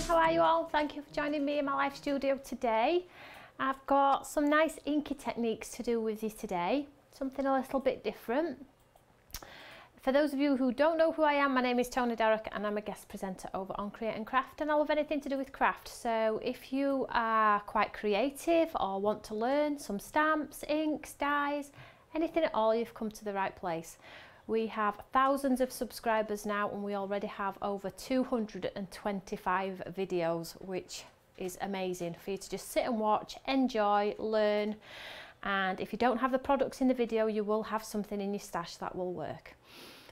everyone, how are you all? Thank you for joining me in my live studio today. I've got some nice inky techniques to do with you today, something a little bit different. For those of you who don't know who I am, my name is Toni Darroch and I'm a guest presenter over on Create and Craft and I love anything to do with craft. So if you are quite creative or want to learn some stamps, inks, dyes, anything at all, you've come to the right place. We have thousands of subscribers now and we already have over 225 videos, which is amazing for you to just sit and watch, enjoy, learn. And if you don't have the products in the video, you will have something in your stash that will work.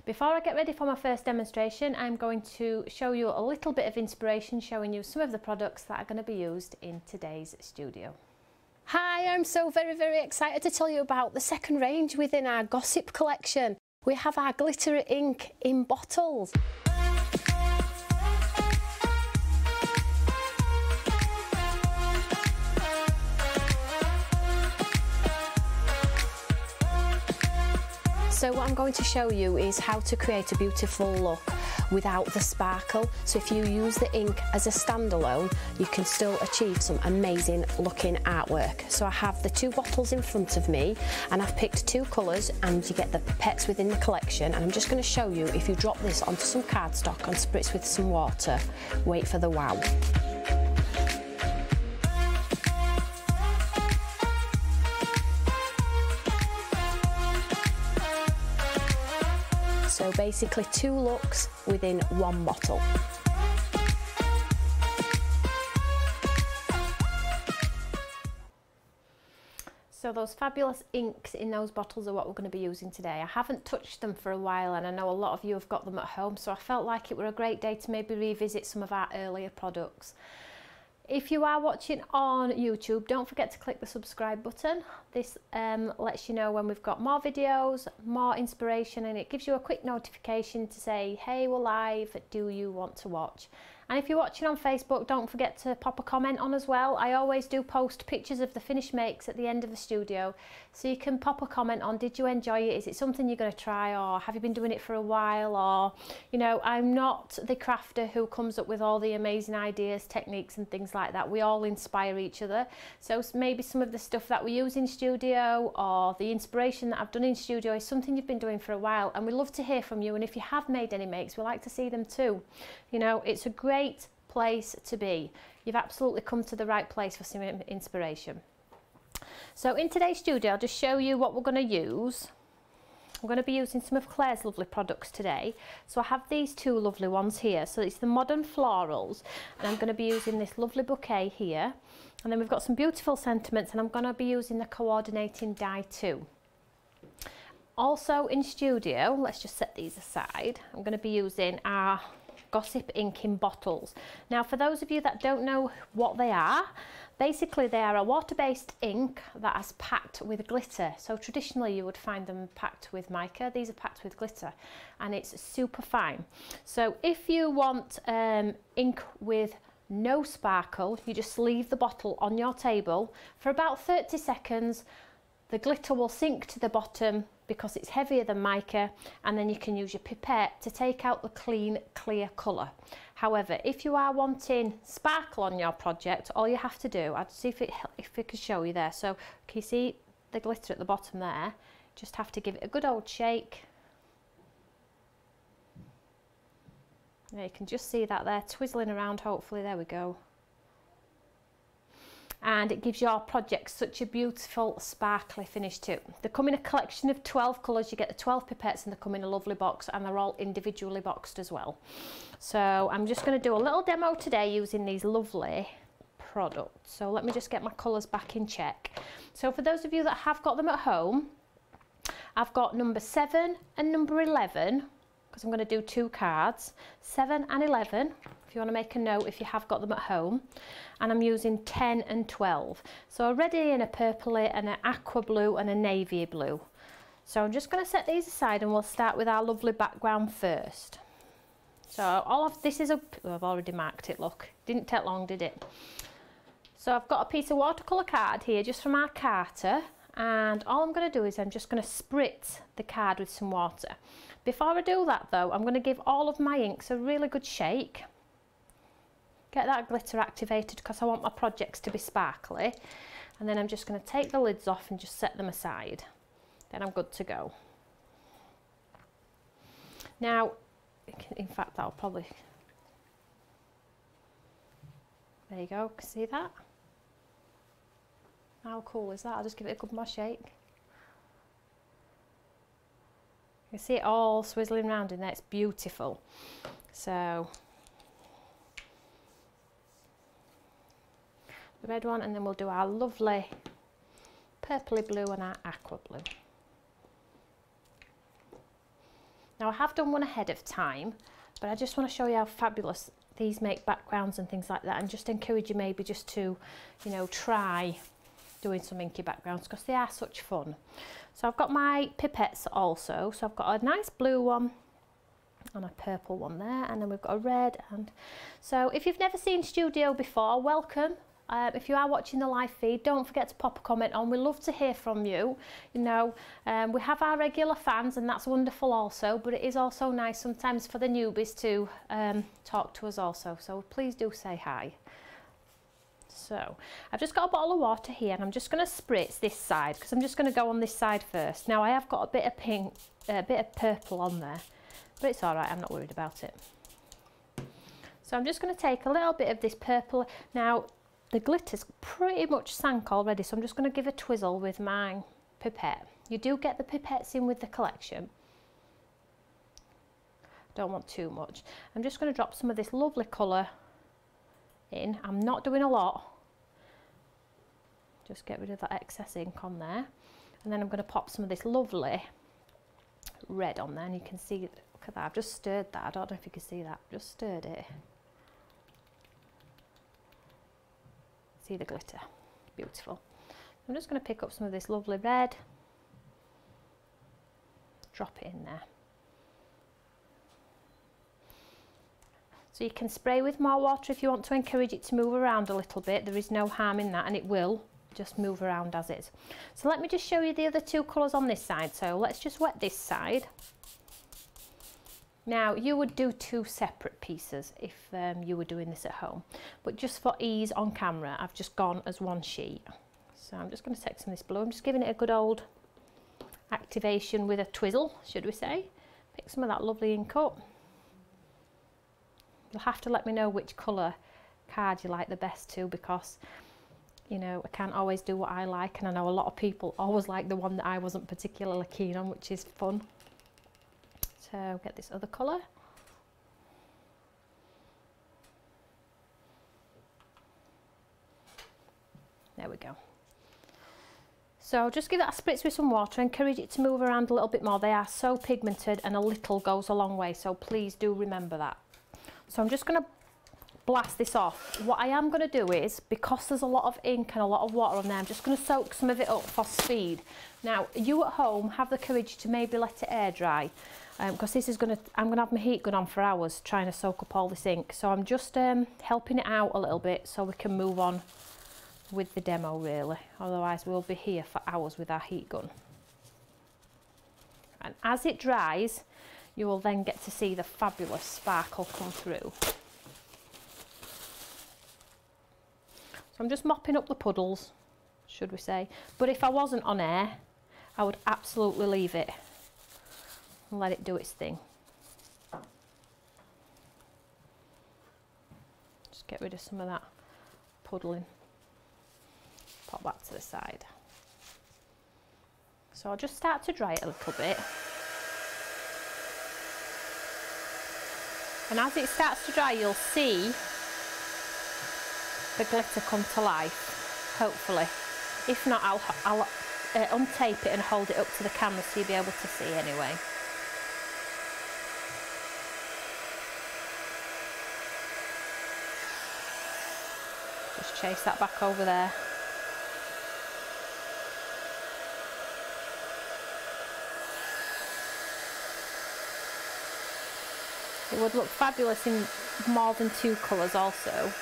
Before I get ready for my first demonstration, I'm going to show you a little bit of inspiration showing you some of the products that are going to be used in today's studio. Hi, I'm so very, very excited to tell you about the second range within our Gossip collection. We have our glitter ink in bottles. So what I'm going to show you is how to create a beautiful look without the sparkle. So if you use the ink as a standalone, you can still achieve some amazing looking artwork. So I have the two bottles in front of me and I've picked two colours and you get the pipettes within the collection and I'm just going to show you if you drop this onto some cardstock and spritz with some water, wait for the wow. Basically two looks within one bottle. So those fabulous inks in those bottles are what we're going to be using today. I haven't touched them for a while and I know a lot of you have got them at home so I felt like it were a great day to maybe revisit some of our earlier products. If you are watching on YouTube, don't forget to click the subscribe button. This um, lets you know when we've got more videos, more inspiration, and it gives you a quick notification to say, hey, we're live, do you want to watch? And if you're watching on Facebook, don't forget to pop a comment on as well. I always do post pictures of the finished makes at the end of the studio. So you can pop a comment on, did you enjoy it? Is it something you're going to try? Or have you been doing it for a while? Or, you know, I'm not the crafter who comes up with all the amazing ideas, techniques and things like that. We all inspire each other. So maybe some of the stuff that we use in studio or the inspiration that I've done in studio is something you've been doing for a while. And we love to hear from you. And if you have made any makes, we like to see them too. You know, it's a great great place to be. You've absolutely come to the right place for some inspiration. So in today's studio, I'll just show you what we're going to use. I'm going to be using some of Claire's lovely products today. So I have these two lovely ones here. So it's the Modern Florals and I'm going to be using this lovely bouquet here. And then we've got some beautiful sentiments and I'm going to be using the coordinating die too. Also in studio, let's just set these aside. I'm going to be using our Gossip ink in bottles. Now for those of you that don't know what they are, basically they are a water-based ink that is packed with glitter. So traditionally you would find them packed with mica, these are packed with glitter and it's super fine. So if you want um, ink with no sparkle, you just leave the bottle on your table for about 30 seconds, the glitter will sink to the bottom because it's heavier than mica and then you can use your pipette to take out the clean clear colour. However, if you are wanting sparkle on your project, all you have to do, I'll see if it, if it show you there. So can you see the glitter at the bottom there? Just have to give it a good old shake. There, you can just see that there twizzling around hopefully, there we go and it gives your project such a beautiful sparkly finish too. They come in a collection of 12 colours, you get the 12 pipettes and they come in a lovely box and they're all individually boxed as well. So I'm just going to do a little demo today using these lovely products. So let me just get my colours back in check. So for those of you that have got them at home, I've got number 7 and number 11 because I'm going to do two cards, 7 and 11 if you want to make a note if you have got them at home. And I'm using 10 and 12 so already in a purpley and an aqua blue and a navy blue. So I'm just going to set these aside and we'll start with our lovely background first. So all of this is a oh, I've already marked it look. Didn't take long did it? So I've got a piece of watercolour card here just from our Carter. And all I'm going to do is I'm just going to spritz the card with some water. Before I do that though, I'm going to give all of my inks a really good shake get that glitter activated because I want my projects to be sparkly. And then I'm just going to take the lids off and just set them aside. Then I'm good to go. Now, in fact, I'll probably, there you go, see that? How cool is that? I'll just give it a good more shake. You see it all swizzling around in there, it's beautiful. So, the red one and then we'll do our lovely purpley blue and our aqua blue. Now I have done one ahead of time, but I just want to show you how fabulous these make backgrounds and things like that and just encourage you maybe just to, you know, try doing some inky backgrounds because they are such fun. So I've got my pipettes also. So I've got a nice blue one and a purple one there and then we've got a red and so if you've never seen studio before welcome uh, if you are watching the live feed, don't forget to pop a comment on. We love to hear from you. You know, um, we have our regular fans and that's wonderful also, but it is also nice sometimes for the newbies to um, talk to us also. So please do say hi. So I've just got a bottle of water here and I'm just going to spritz this side because I'm just going to go on this side first. Now I have got a bit of pink, a bit of purple on there, but it's all right. I'm not worried about it. So I'm just going to take a little bit of this purple. Now the glitter's pretty much sank already, so I'm just going to give a twizzle with my pipette. You do get the pipettes in with the collection. Don't want too much. I'm just going to drop some of this lovely colour in. I'm not doing a lot. Just get rid of that excess ink on there. And then I'm going to pop some of this lovely red on there. And you can see, look at that, I've just stirred that. I don't know if you can see that, I've just stirred it. See the glitter, beautiful. I'm just going to pick up some of this lovely red, drop it in there. So you can spray with more water if you want to encourage it to move around a little bit. There is no harm in that and it will just move around as is. So let me just show you the other two colours on this side. So let's just wet this side. Now you would do two separate pieces if um, you were doing this at home, but just for ease on camera, I've just gone as one sheet. So I'm just going to take some of this blue. I'm just giving it a good old activation with a twizzle, should we say. Pick some of that lovely ink up. You'll have to let me know which colour card you like the best too because you know I can't always do what I like and I know a lot of people always like the one that I wasn't particularly keen on which is fun. So get this other colour. There we go. So just give that a spritz with some water, encourage it to move around a little bit more. They are so pigmented and a little goes a long way, so please do remember that. So I'm just going to blast this off. What I am going to do is, because there's a lot of ink and a lot of water on there, I'm just going to soak some of it up for speed. Now, you at home have the courage to maybe let it air dry because um, this is going to, I'm going to have my heat gun on for hours trying to soak up all this ink. So I'm just um, helping it out a little bit so we can move on with the demo really. Otherwise we'll be here for hours with our heat gun. And as it dries, you will then get to see the fabulous sparkle come through. So I'm just mopping up the puddles, should we say. But if I wasn't on air, I would absolutely leave it and let it do its thing. Just get rid of some of that puddling. Pop that to the side. So I'll just start to dry it a little bit. And as it starts to dry, you'll see the glitter come to life, hopefully. If not, I'll, I'll uh, untape it and hold it up to the camera so you'll be able to see anyway. Just chase that back over there. It would look fabulous in more than two colours also.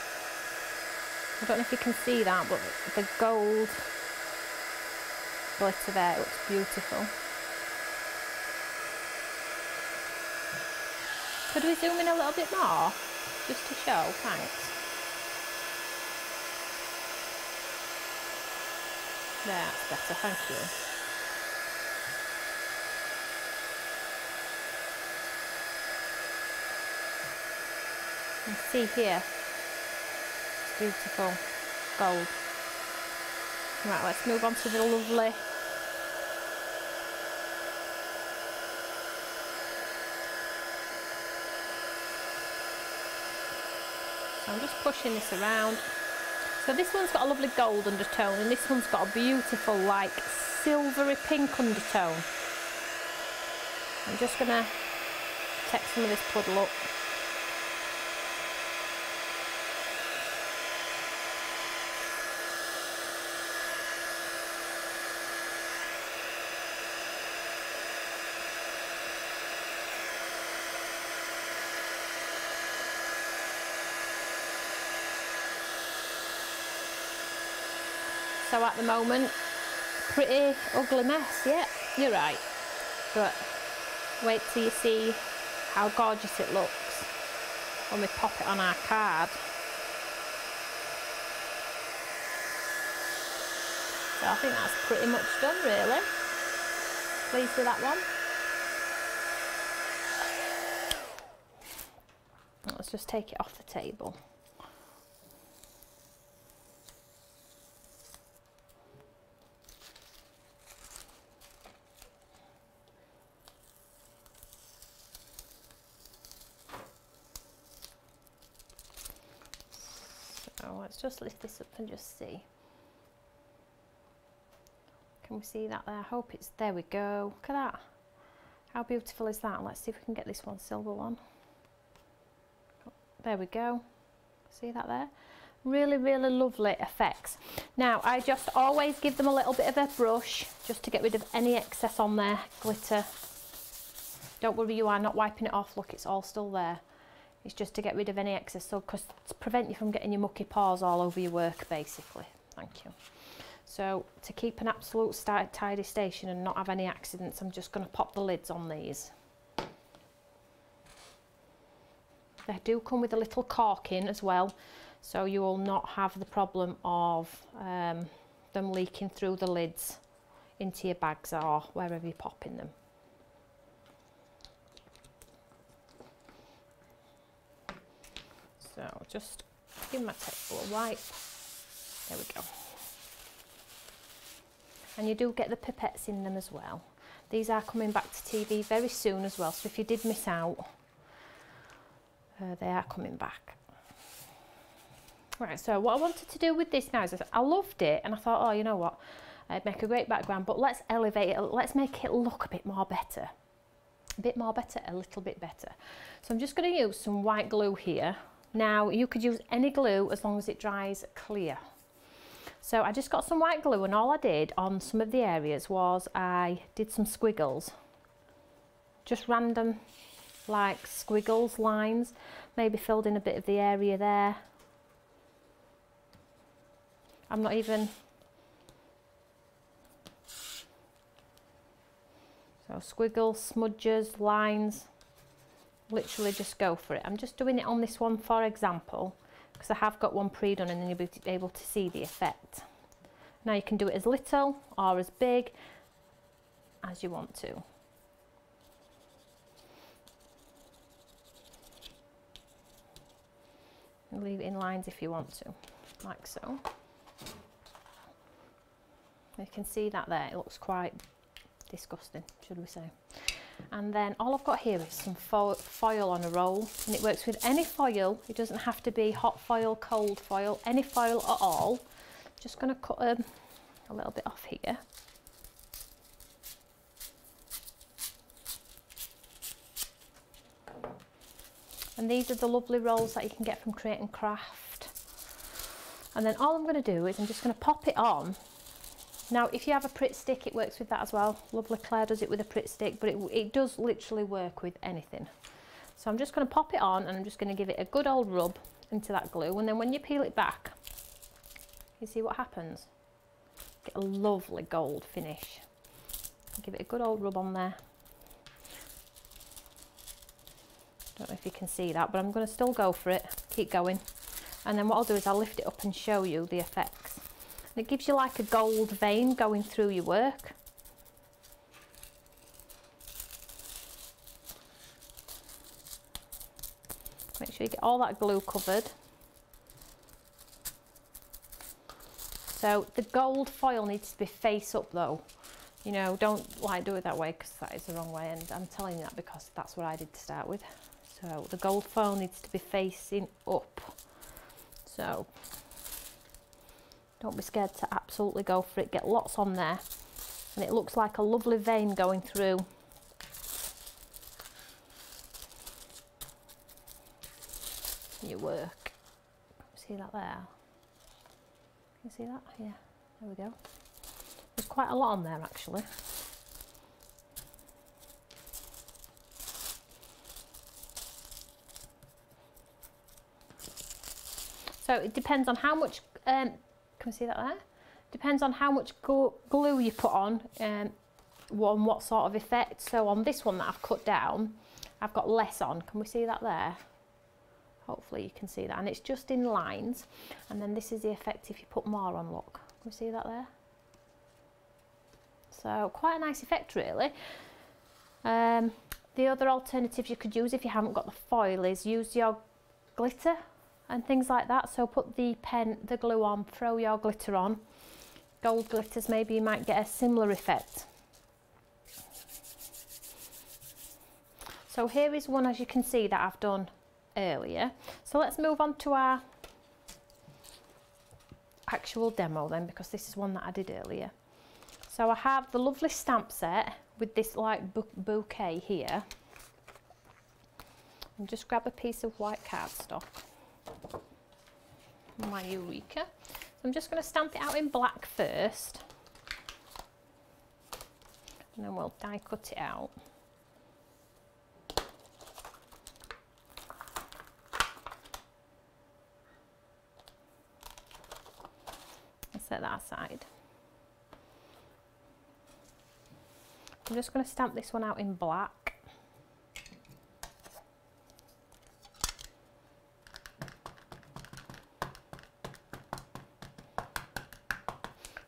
I don't know if you can see that, but the gold glitter there looks beautiful. Could we zoom in a little bit more? Just to show, thanks. That's better, thank you. You see here, it's beautiful gold. Right, let's move on to the lovely So I'm just pushing this around. So this one's got a lovely gold undertone and this one's got a beautiful like silvery pink undertone. I'm just going to take some of this puddle up So at the moment, pretty ugly mess, yeah, you're right. But wait till you see how gorgeous it looks when we pop it on our card. So I think that's pretty much done really. Pleased with that one. Let's just take it off the table. let's just lift this up and just see. Can we see that there? I hope it's, there we go. Look at that. How beautiful is that? Let's see if we can get this one silver one. There we go. See that there? Really, really lovely effects. Now, I just always give them a little bit of a brush just to get rid of any excess on there, glitter. Don't worry, you are not wiping it off. Look, it's all still there. It's just to get rid of any excess, so cause to prevent you from getting your mucky paws all over your work, basically. Thank you. So to keep an absolute tidy station and not have any accidents, I'm just going to pop the lids on these. They do come with a little cork in as well, so you will not have the problem of um, them leaking through the lids into your bags or wherever you're popping them. So just give my table a wipe. There we go. And you do get the pipettes in them as well. These are coming back to TV very soon as well, so if you did miss out, uh, they are coming back. Right, so what I wanted to do with this now is I loved it and I thought, oh, you know what, I'd make a great background, but let's elevate it, let's make it look a bit more better. A bit more better, a little bit better. So I'm just going to use some white glue here now you could use any glue as long as it dries clear. So I just got some white glue and all I did on some of the areas was I did some squiggles. Just random like squiggles, lines, maybe filled in a bit of the area there. I'm not even so squiggles, smudges, lines literally just go for it. I'm just doing it on this one for example because I have got one pre-done and then you'll be able to see the effect. Now you can do it as little or as big as you want to. leave it in lines if you want to, like so. You can see that there, it looks quite disgusting, should we say and then all I've got here is some fo foil on a roll and it works with any foil. It doesn't have to be hot foil cold foil any foil at all. Just going to cut um, a little bit off here. And these are the lovely rolls that you can get from Create and Craft. And then all I'm going to do is I'm just going to pop it on now, if you have a Pritt stick, it works with that as well. Lovely Claire does it with a Pritt stick, but it, it does literally work with anything. So I'm just going to pop it on and I'm just going to give it a good old rub into that glue. And then when you peel it back, you see what happens? Get a lovely gold finish. Give it a good old rub on there. Don't know if you can see that, but I'm going to still go for it. Keep going. And then what I'll do is I'll lift it up and show you the effects. It gives you like a gold vein going through your work. Make sure you get all that glue covered. So the gold foil needs to be face up though. You know, don't like do it that way because that is the wrong way and I'm telling you that because that's what I did to start with. So the gold foil needs to be facing up. So don't be scared to absolutely go for it. Get lots on there and it looks like a lovely vein going through. Your work. See that there? Can you see that? Yeah, there we go. There's quite a lot on there actually. So it depends on how much, um, can see that there? Depends on how much glue you put on um, what sort of effect. So on this one that I've cut down, I've got less on. Can we see that there? Hopefully you can see that. And it's just in lines. And then this is the effect if you put more on, look. Can we see that there? So quite a nice effect really. Um, the other alternatives you could use if you haven't got the foil is use your glitter and things like that. So put the pen, the glue on, throw your glitter on. Gold glitters, maybe you might get a similar effect. So here is one, as you can see, that I've done earlier. So let's move on to our actual demo then, because this is one that I did earlier. So I have the lovely stamp set with this like bouquet here. And just grab a piece of white cardstock my Eureka. So I'm just going to stamp it out in black first. And then we'll die cut it out. And set that aside. I'm just going to stamp this one out in black.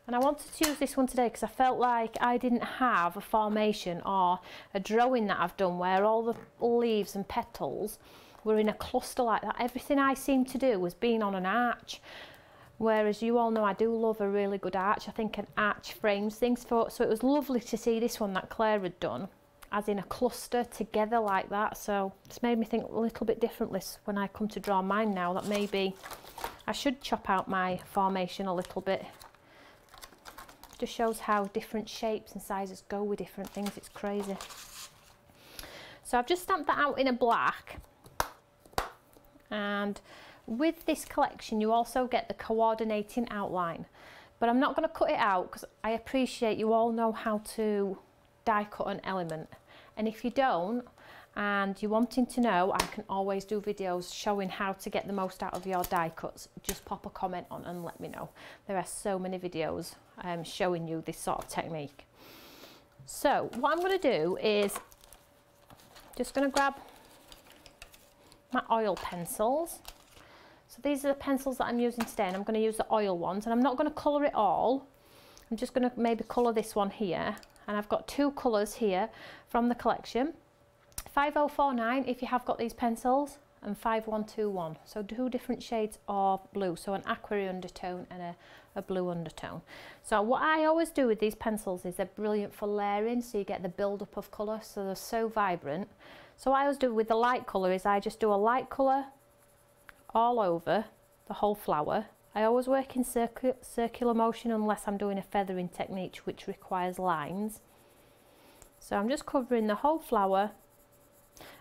And I wanted to use this one today because I felt like I didn't have a formation or a drawing that I've done where all the leaves and petals were in a cluster like that. Everything I seemed to do was being on an arch. Whereas you all know I do love a really good arch. I think an arch frames things for so it was lovely to see this one that Claire had done as in a cluster together like that. So it's made me think a little bit differently when I come to draw mine now that maybe I should chop out my formation a little bit just shows how different shapes and sizes go with different things. It's crazy. So I've just stamped that out in a black. And with this collection, you also get the coordinating outline. But I'm not going to cut it out because I appreciate you all know how to die cut an element. And if you don't, and you're wanting to know, I can always do videos showing how to get the most out of your die cuts. Just pop a comment on and let me know. There are so many videos um, showing you this sort of technique. So what I'm going to do is just going to grab my oil pencils. So these are the pencils that I'm using today and I'm going to use the oil ones and I'm not going to colour it all. I'm just going to maybe colour this one here and I've got two colours here from the collection. 5049 if you have got these pencils and 5121 so two different shades of blue so an aqua undertone and a, a blue undertone. So what I always do with these pencils is they're brilliant for layering so you get the build up of colour so they're so vibrant. So what I always do with the light colour is I just do a light colour all over the whole flower. I always work in circu circular motion unless I'm doing a feathering technique which requires lines. So I'm just covering the whole flower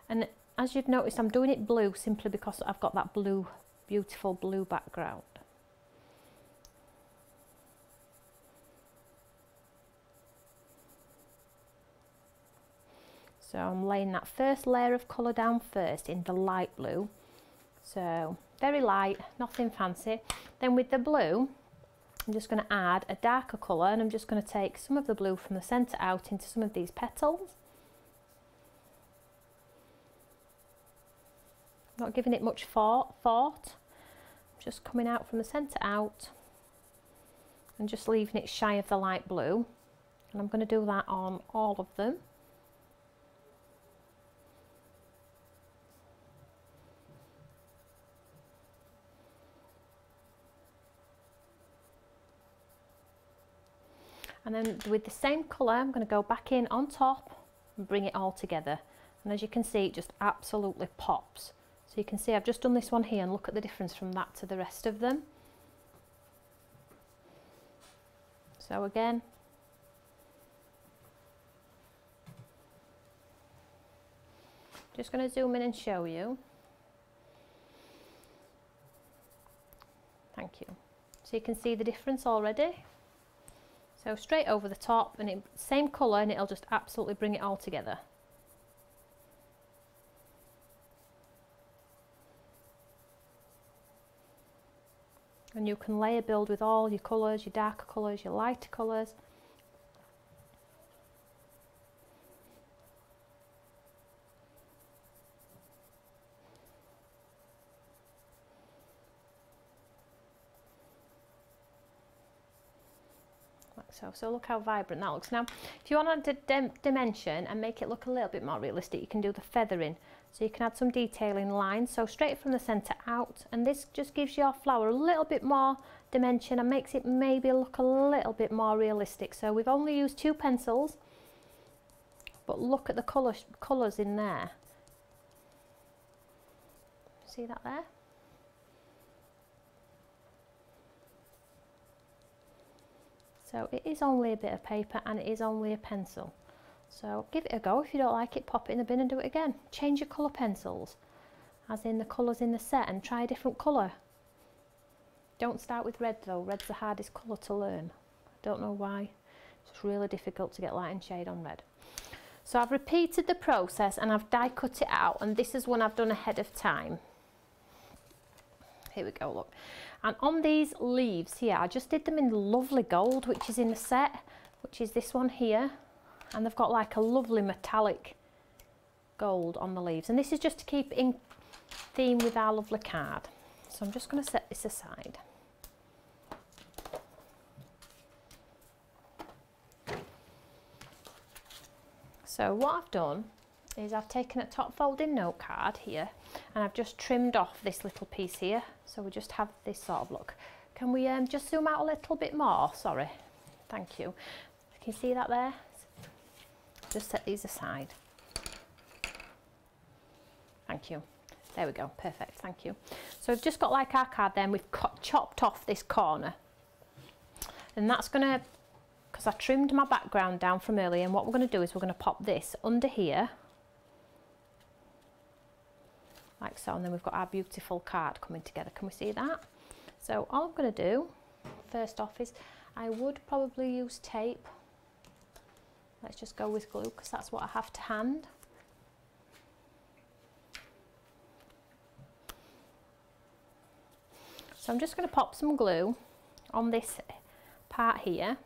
and as you've noticed I'm doing it blue simply because I've got that blue beautiful blue background. So I'm laying that first layer of colour down first in the light blue. So very light nothing fancy. Then with the blue I'm just going to add a darker colour and I'm just going to take some of the blue from the centre out into some of these petals not giving it much thought, thought. just coming out from the centre out and just leaving it shy of the light blue. And I'm going to do that on all of them. And then with the same colour I'm going to go back in on top and bring it all together. And as you can see it just absolutely pops so you can see I've just done this one here and look at the difference from that to the rest of them. So again just going to zoom in and show you. Thank you. So you can see the difference already. So straight over the top and it, same colour and it'll just absolutely bring it all together. And you can layer build with all your colours, your darker colours, your lighter colours. so. So look how vibrant that looks. Now, if you want to dim dimension and make it look a little bit more realistic, you can do the feathering. So you can add some detailing lines, so straight from the centre out. And this just gives your flower a little bit more dimension and makes it maybe look a little bit more realistic. So we've only used two pencils, but look at the colour, colours in there. See that there? So it is only a bit of paper and it is only a pencil. So give it a go. If you don't like it, pop it in the bin and do it again. Change your colour pencils, as in the colours in the set, and try a different colour. Don't start with red though. Red's the hardest colour to learn. I don't know why. It's really difficult to get light and shade on red. So I've repeated the process and I've die cut it out and this is one I've done ahead of time. Here we go, look. And on these leaves here, I just did them in lovely gold, which is in the set, which is this one here. And they've got like a lovely metallic gold on the leaves. And this is just to keep in theme with our lovely card. So I'm just going to set this aside. So what I've done is I've taken a top folding note card here and I've just trimmed off this little piece here so we just have this sort of look can we um, just zoom out a little bit more sorry thank you can you see that there just set these aside. Thank you. There we go. Perfect. Thank you. So we've just got like our card then. We've cut, chopped off this corner. And that's going to because I trimmed my background down from earlier and what we're going to do is we're going to pop this under here. Like so and then we've got our beautiful card coming together. Can we see that? So all I'm going to do first off is I would probably use tape let's just go with glue because that's what I have to hand so I'm just going to pop some glue on this part here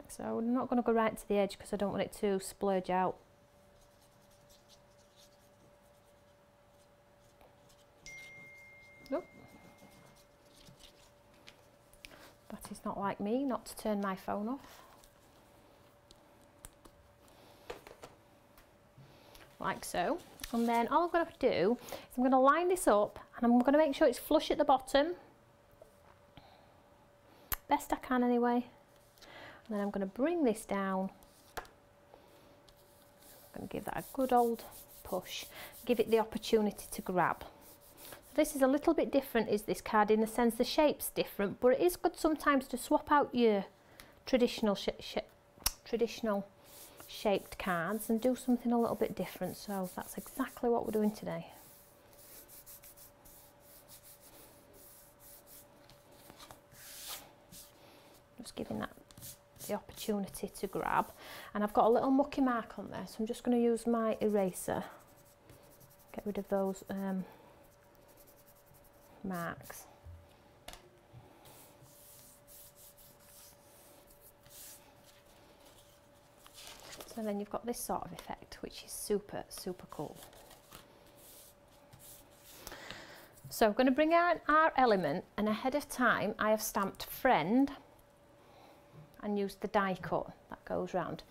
like so. I'm not going to go right to the edge because I don't want it to splurge out. Nope. But it's not like me not to turn my phone off. Like so. And then all I'm going to do is I'm going to line this up and I'm going to make sure it's flush at the bottom. Best I can anyway. And then I'm going to bring this down. I'm going to give that a good old push. Give it the opportunity to grab. This is a little bit different is this card in the sense the shape's different, but it is good sometimes to swap out your traditional sh sh traditional shaped cards and do something a little bit different. So that's exactly what we're doing today. Just giving that the opportunity to grab and I've got a little mucky mark on there so I'm just going to use my eraser get rid of those um, marks so then you've got this sort of effect which is super super cool So I'm going to bring out our element and ahead of time I have stamped friend and used the die cut that goes round.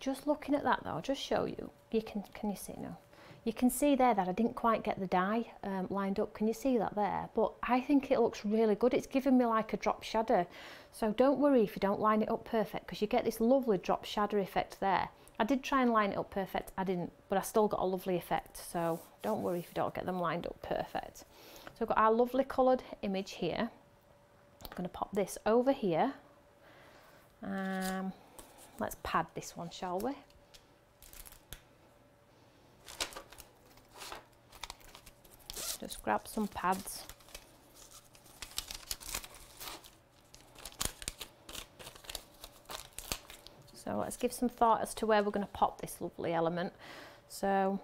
Just looking at that though, I'll just show you. You can, can you see now? You can see there that I didn't quite get the die um, lined up. Can you see that there? But I think it looks really good. It's giving me like a drop shadow. So don't worry if you don't line it up perfect because you get this lovely drop shadow effect there. I did try and line it up perfect, I didn't, but I still got a lovely effect. So don't worry if you don't get them lined up perfect. So we've got our lovely coloured image here. I'm going to pop this over here. Um, let's pad this one, shall we? Just grab some pads. So let's give some thought as to where we're going to pop this lovely element. So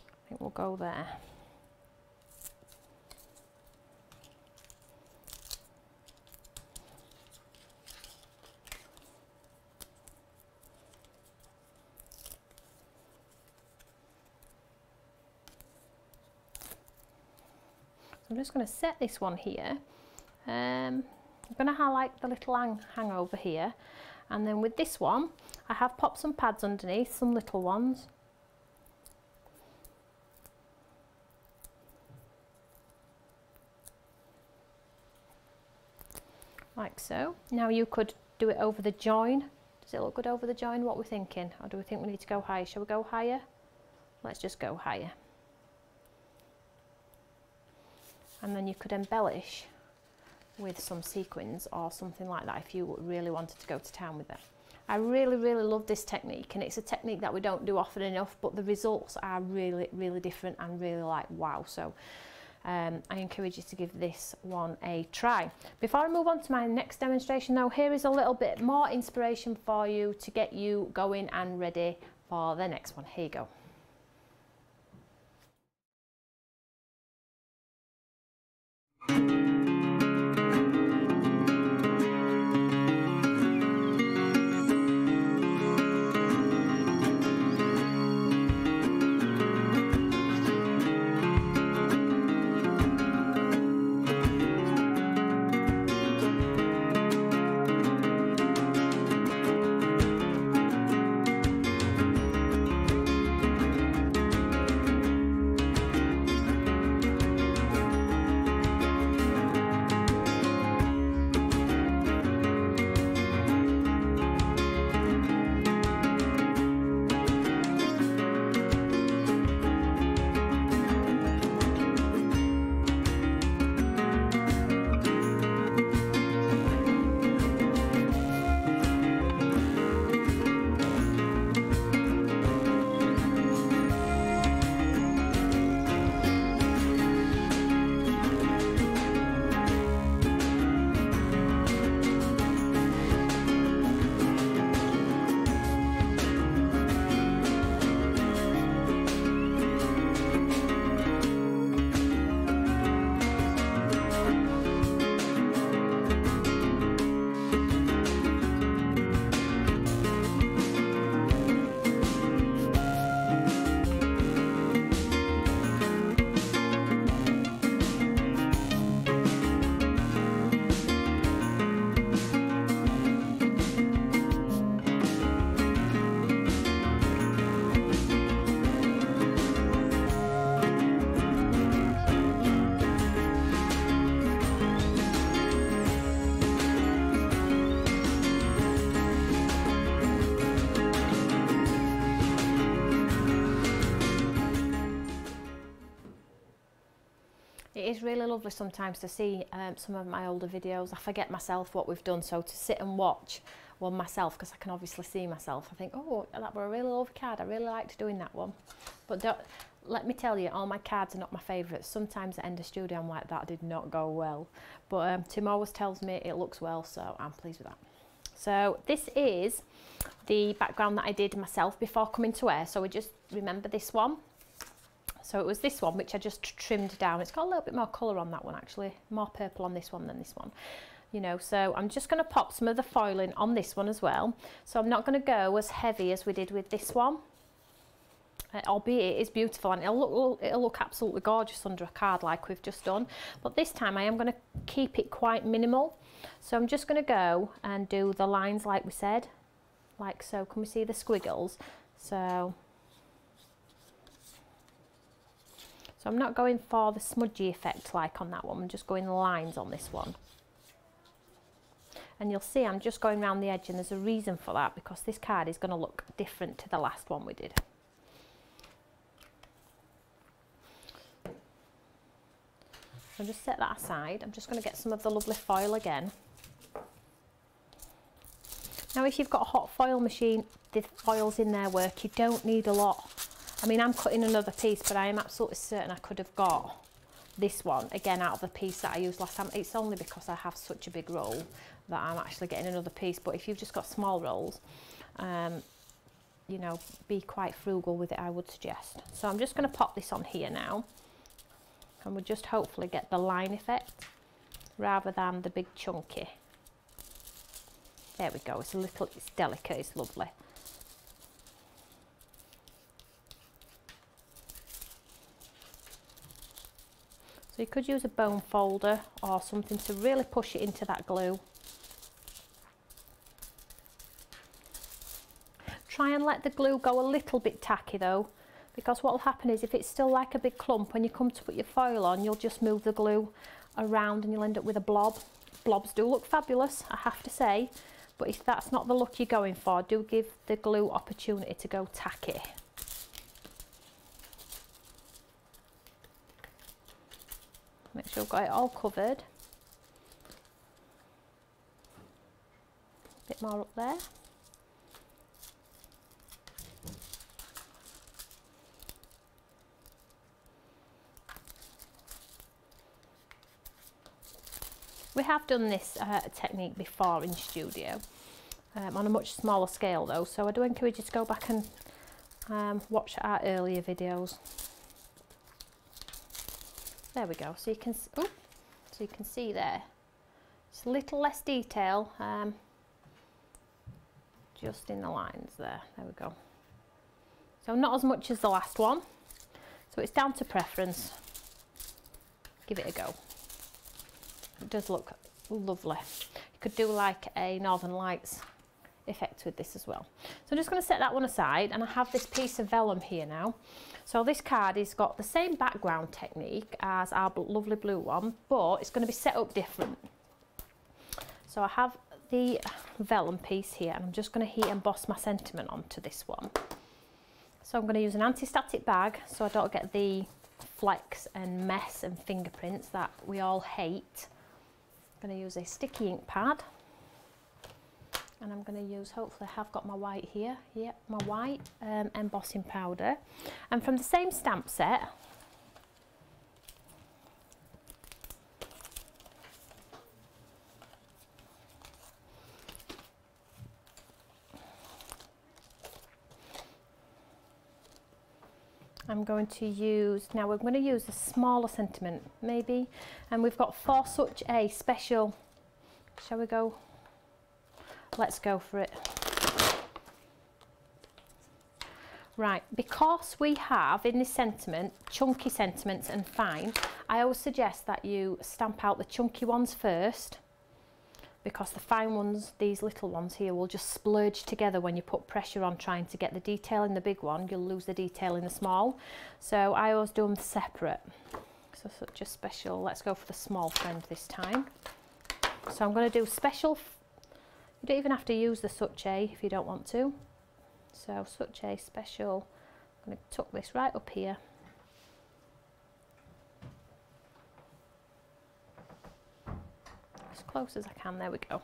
I think we'll go there. I'm just going to set this one here. Um, I'm going to highlight the little hang, over here. And then with this one, I have popped some pads underneath, some little ones. Like so. Now you could do it over the join. Does it look good over the join? What we're thinking? Or do we think we need to go higher? Shall we go higher? Let's just go higher. And then you could embellish with some sequins or something like that if you really wanted to go to town with it. I really, really love this technique and it's a technique that we don't do often enough, but the results are really, really different and really like wow. So um, I encourage you to give this one a try. Before I move on to my next demonstration though, here is a little bit more inspiration for you to get you going and ready for the next one. Here you go. Is really lovely sometimes to see um, some of my older videos. I forget myself what we've done, so to sit and watch one myself, because I can obviously see myself, I think, oh, that were a really lovely card. I really liked doing that one. But don't, let me tell you, all my cards are not my favourites. Sometimes at end of studio, I'm like, that did not go well. But um, Tim always tells me it looks well, so I'm pleased with that. So this is the background that I did myself before coming to air. So we just remember this one. So it was this one which I just trimmed down. It's got a little bit more colour on that one actually, more purple on this one than this one. You know, so I'm just going to pop some of the foiling on this one as well. So I'm not going to go as heavy as we did with this one. uh, albeit it is beautiful and it'll look, it'll look absolutely gorgeous under a card like we've just done but this time I am going to keep it quite minimal so I'm just going to go and do the lines like we said like so can we see the squiggles so so I'm not going for the smudgy effect like on that one I'm just going lines on this one and you'll see I'm just going around the edge and there's a reason for that because this card is going to look different to the last one we did. I'll just set that aside. I'm just going to get some of the lovely foil again. Now if you've got a hot foil machine, the foils in there work. You don't need a lot. I mean, I'm cutting another piece, but I am absolutely certain I could have got this one again out of the piece that I used last time. It's only because I have such a big roll that I'm actually getting another piece. But if you've just got small rolls, um, you know, be quite frugal with it, I would suggest. So I'm just going to pop this on here now and we'll just hopefully get the line effect rather than the big chunky. There we go, it's a little, it's delicate, it's lovely. You could use a bone folder or something to really push it into that glue. Try and let the glue go a little bit tacky though because what will happen is if it's still like a big clump when you come to put your foil on you'll just move the glue around and you'll end up with a blob blobs do look fabulous I have to say but if that's not the look you're going for do give the glue opportunity to go tacky make sure I've got it all covered a bit more up there We have done this uh, technique before in studio, um, on a much smaller scale though, so I do encourage you to go back and um, watch our earlier videos. There we go, so you can, so you can see there, it's a little less detail, um, just in the lines there, there we go. So not as much as the last one, so it's down to preference, give it a go. It does look lovely. You could do like a Northern Lights effect with this as well. So I'm just going to set that one aside and I have this piece of vellum here now. So this card has got the same background technique as our lovely blue one, but it's going to be set up different. So I have the vellum piece here and I'm just going to heat emboss my sentiment onto this one. So I'm going to use an anti-static bag so I don't get the flecks and mess and fingerprints that we all hate I'm going to use a sticky ink pad and I'm going to use, hopefully I have got my white here, yep, my white um, embossing powder. And from the same stamp set, I'm going to use, now we're going to use a smaller sentiment maybe, and we've got for such a special, shall we go? Let's go for it. Right, because we have in this sentiment, chunky sentiments and fine, I always suggest that you stamp out the chunky ones first because the fine ones, these little ones here, will just splurge together when you put pressure on trying to get the detail in the big one. You'll lose the detail in the small. So I always do them separate. So such a special, let's go for the small friend this time. So I'm going to do special, you don't even have to use the such a if you don't want to. So such a special, I'm going to tuck this right up here As close as I can. There we go.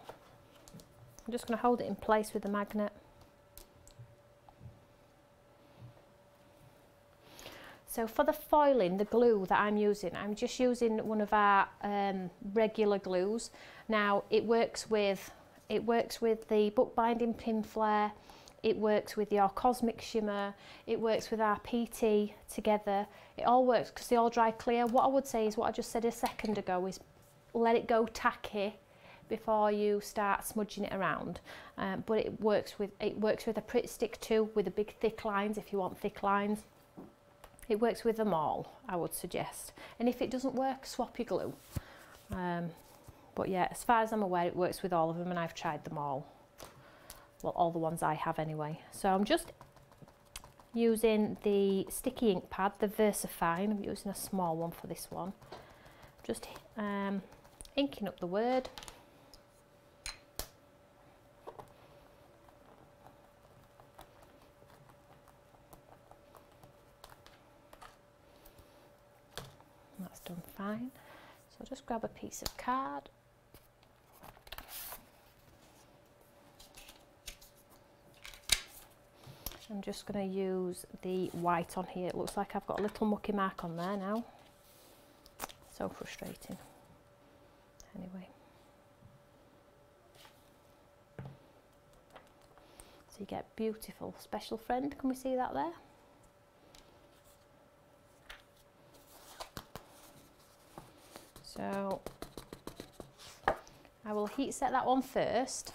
I'm just going to hold it in place with the magnet. So for the foiling, the glue that I'm using, I'm just using one of our um, regular glues. Now it works with it works with the bookbinding pin flare, it works with your Cosmic Shimmer, it works with our PT together. It all works because they all dry clear. What I would say is what I just said a second ago is let it go tacky before you start smudging it around um, but it works with it works with a Pritt stick too with the big thick lines if you want thick lines it works with them all, I would suggest. And if it doesn't work, swap your glue. Um, but yeah, as far as I'm aware, it works with all of them and I've tried them all. Well, all the ones I have anyway. So I'm just using the sticky ink pad, the VersaFine. I'm using a small one for this one. Just um, inking up the word. That's done fine. So I'll just grab a piece of card. I'm just going to use the white on here. It looks like I've got a little mucky mark on there now. So frustrating. Anyway. So you get beautiful special friend. Can we see that there? So I will heat set that one first.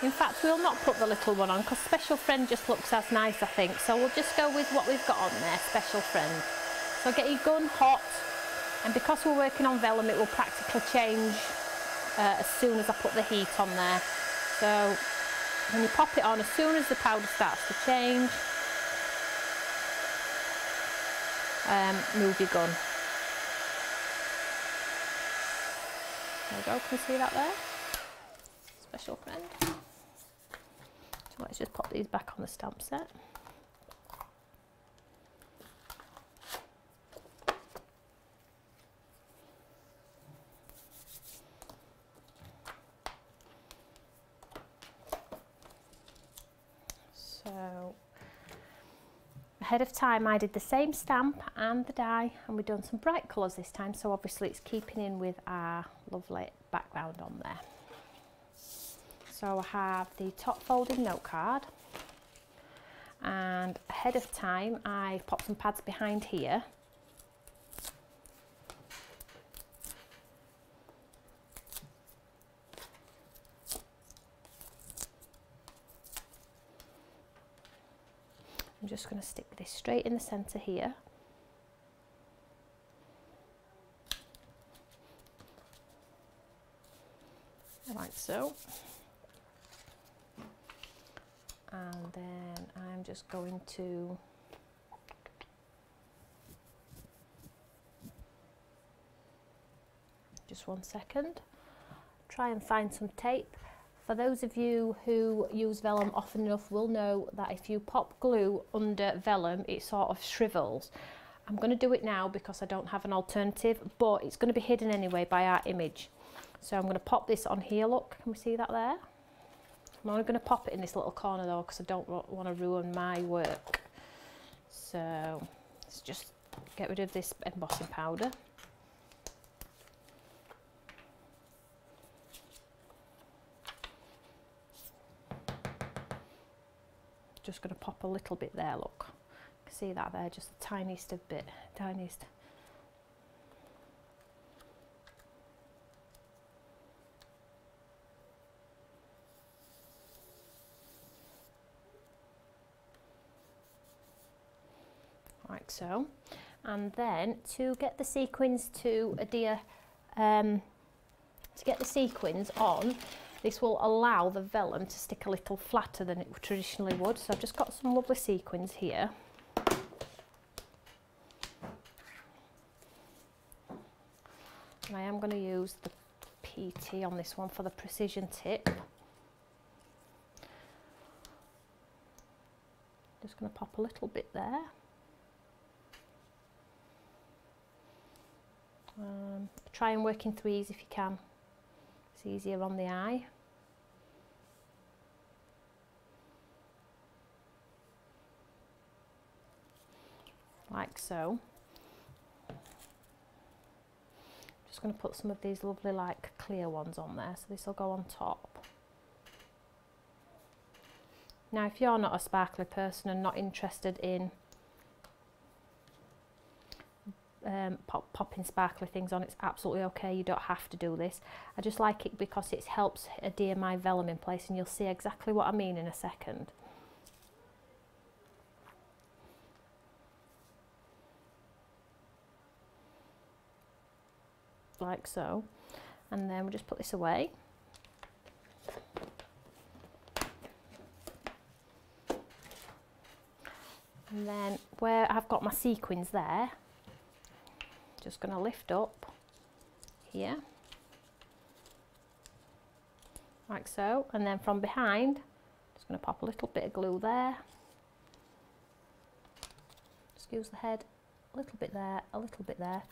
In fact, we'll not put the little one on because Special Friend just looks as nice, I think. So we'll just go with what we've got on there, Special Friend. So get your gun hot, and because we're working on vellum, it will practically change uh, as soon as I put the heat on there. So when you pop it on, as soon as the powder starts to change, um, move your gun. There we go, can you see that there? Special Friend. Let's just pop these back on the stamp set. So ahead of time I did the same stamp and the die and we've done some bright colours this time so obviously it's keeping in with our lovely background on there. So I have the top folded note card. And ahead of time I've popped some pads behind here. I'm just going to stick this straight in the centre here. Like so and then I'm just going to just one second try and find some tape. For those of you who use vellum often enough will know that if you pop glue under vellum it sort of shrivels. I'm going to do it now because I don't have an alternative but it's going to be hidden anyway by our image. So I'm going to pop this on here look can we see that there I'm only going to pop it in this little corner though because I don't want to ruin my work. So let's just get rid of this embossing powder. Just going to pop a little bit there, look. See that there, just the tiniest of bit, tiniest like so. And then to get the sequins to adhere, um, to get the sequins on, this will allow the vellum to stick a little flatter than it traditionally would. So I've just got some lovely sequins here. And I am going to use the PT on this one for the precision tip. Just going to pop a little bit there. Um, try and work in threes if you can. It's easier on the eye. Like so. Just going to put some of these lovely like clear ones on there. So this will go on top. Now if you're not a sparkly person and not interested in um, pop, popping sparkly things on, it's absolutely okay, you don't have to do this. I just like it because it helps adhere my vellum in place and you'll see exactly what I mean in a second. like so and then we'll just put this away and then where I've got my sequins there just going to lift up here, like so. And then from behind, just going to pop a little bit of glue there. Excuse the head, a little bit there, a little bit there.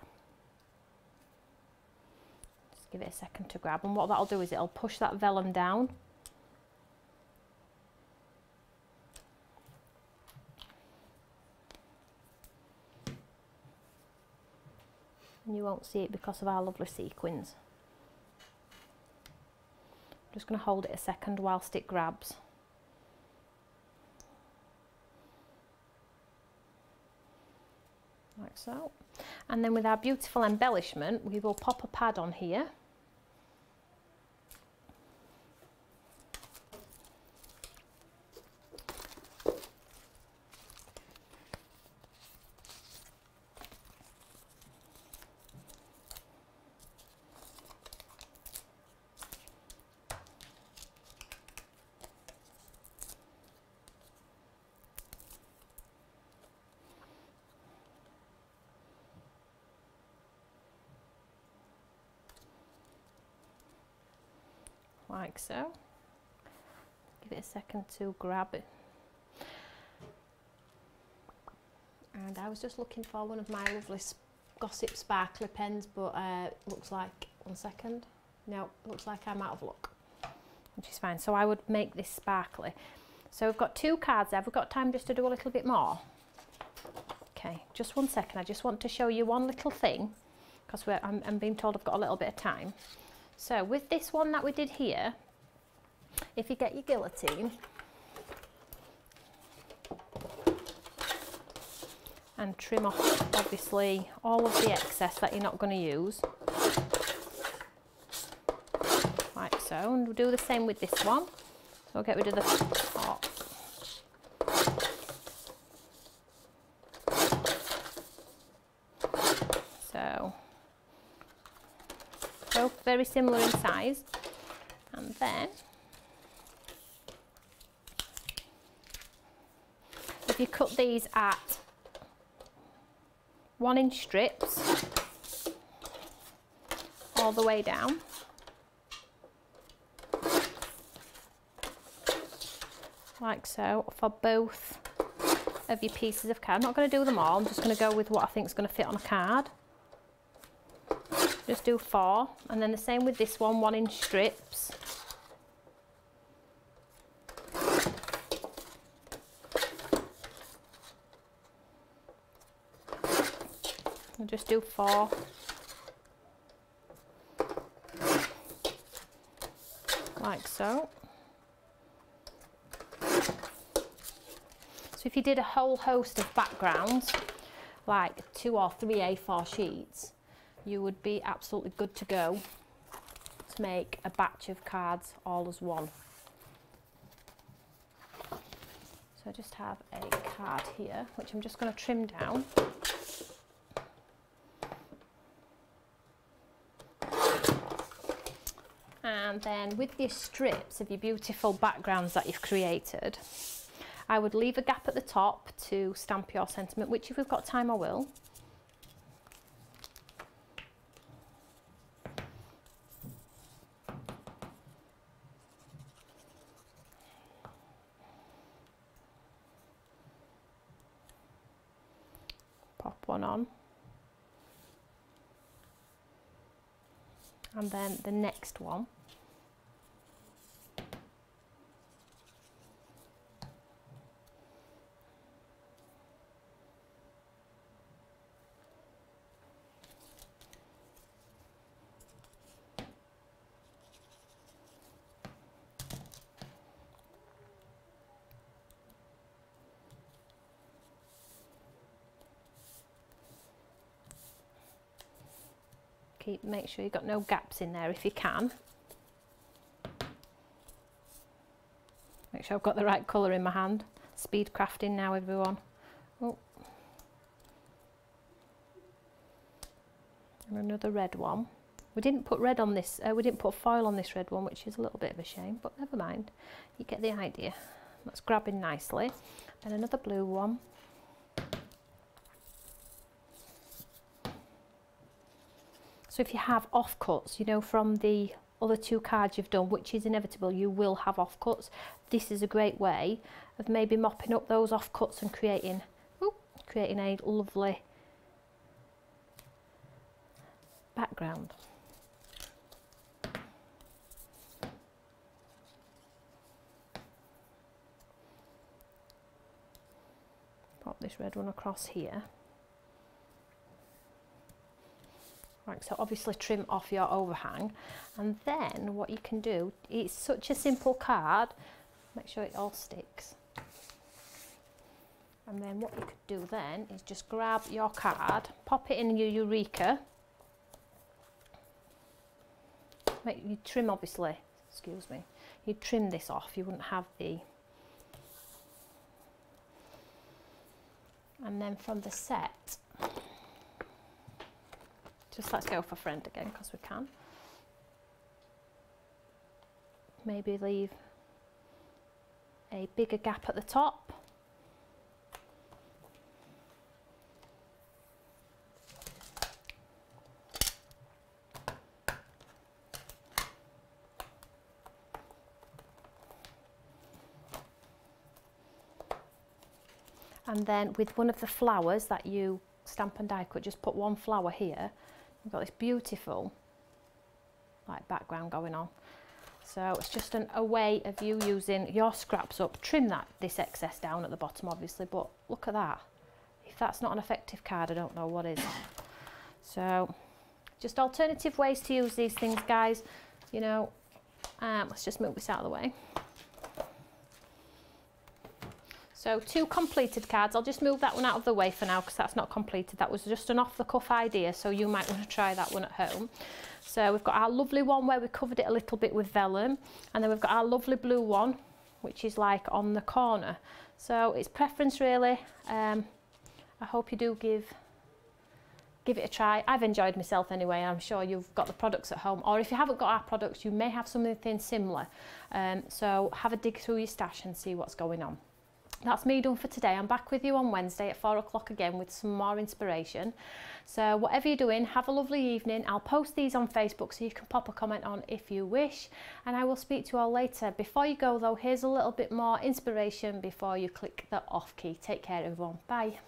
Just give it a second to grab. And what that'll do is it'll push that vellum down you won't see it because of our lovely sequins. I'm just going to hold it a second whilst it grabs. Like so. And then with our beautiful embellishment, we will pop a pad on here. Like so. Give it a second to grab it. And I was just looking for one of my lovely Gossip sparkly pens, but uh, looks like, one second, no, looks like I'm out of luck, which is fine. So I would make this sparkly. So we've got two cards there. We've got time just to do a little bit more. Okay, just one second. I just want to show you one little thing because I'm, I'm being told I've got a little bit of time. So with this one that we did here, if you get your guillotine. And trim off obviously all of the excess that you're not going to use. Like so and we'll do the same with this one. So I'll get rid of the top. So both very similar in size. And then if you cut these at one inch strips all the way down like so for both of your pieces of card. I'm not going to do them all, I'm just going to go with what I think is going to fit on a card. Just do four and then the same with this one, one inch strips. Do four. Like so. So if you did a whole host of backgrounds, like two or three A4 sheets, you would be absolutely good to go to make a batch of cards all as one. So I just have a card here, which I'm just going to trim down. And then with your strips of your beautiful backgrounds that you've created, I would leave a gap at the top to stamp your sentiment, which if we've got time I will. Pop one on. And then the next one. Keep make sure you've got no gaps in there if you can make sure I've got the right colour in my hand speed crafting now everyone oh. and another red one We didn't put red on this, uh, we didn't put foil on this red one, which is a little bit of a shame, but never mind. You get the idea. That's grabbing nicely. And another blue one. So if you have offcuts, you know, from the other two cards you've done, which is inevitable, you will have offcuts. This is a great way of maybe mopping up those offcuts and creating, ooh, creating a lovely background. Pop this red one across here. Right, so obviously trim off your overhang. And then what you can do, it's such a simple card, make sure it all sticks. And then what you could do then is just grab your card, pop it in your Eureka, make you trim obviously, excuse me, you trim this off, you wouldn't have the. And then from the set just let's go for friend again because we can. Maybe leave a bigger gap at the top. and then with one of the flowers that you stamp and die cut just put one flower here We've got this beautiful like background going on. So it's just an, a way of you using your scraps up. Trim that this excess down at the bottom obviously, but look at that. If that's not an effective card, I don't know what is. So just alternative ways to use these things, guys. You know, um, let's just move this out of the way. So two completed cards. I'll just move that one out of the way for now because that's not completed. That was just an off-the-cuff idea, so you might want to try that one at home. So we've got our lovely one where we covered it a little bit with vellum, and then we've got our lovely blue one, which is like on the corner. So it's preference really. Um, I hope you do give give it a try. I've enjoyed myself anyway. I'm sure you've got the products at home, or if you haven't got our products, you may have something similar. Um, so have a dig through your stash and see what's going on that's me done for today. I'm back with you on Wednesday at four o'clock again with some more inspiration. So whatever you're doing, have a lovely evening. I'll post these on Facebook so you can pop a comment on if you wish. And I will speak to you all later. Before you go though, here's a little bit more inspiration before you click the off key. Take care everyone. Bye.